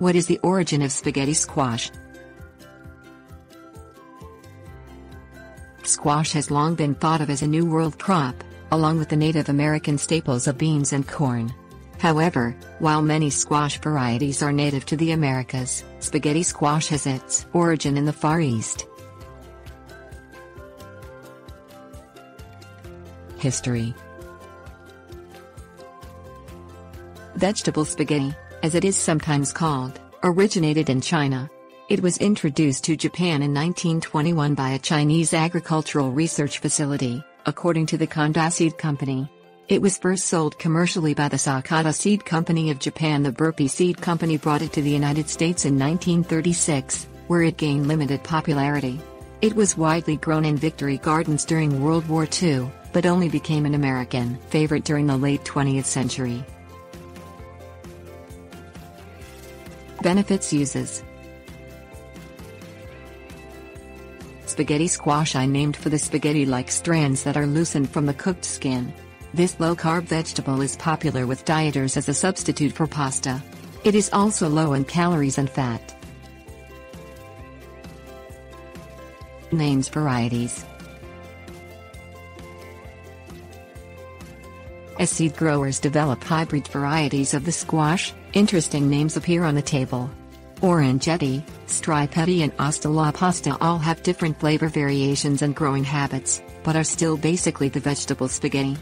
What is the origin of spaghetti squash? Squash has long been thought of as a New World crop, along with the Native American staples of beans and corn. However, while many squash varieties are native to the Americas, spaghetti squash has its origin in the Far East. History Vegetable spaghetti, as it is sometimes called, originated in China. It was introduced to Japan in 1921 by a Chinese agricultural research facility, according to the Kanda Seed Company. It was first sold commercially by the Sakata Seed Company of Japan. The Burpee Seed Company brought it to the United States in 1936, where it gained limited popularity. It was widely grown in victory gardens during World War II, but only became an American favorite during the late 20th century. Benefits Uses Spaghetti squash I named for the spaghetti-like strands that are loosened from the cooked skin. This low-carb vegetable is popular with dieters as a substitute for pasta. It is also low in calories and fat. Names Varieties As seed growers develop hybrid varieties of the squash, interesting names appear on the table. Orangetti, Stripetti and Hasta La Pasta all have different flavor variations and growing habits, but are still basically the vegetable spaghetti.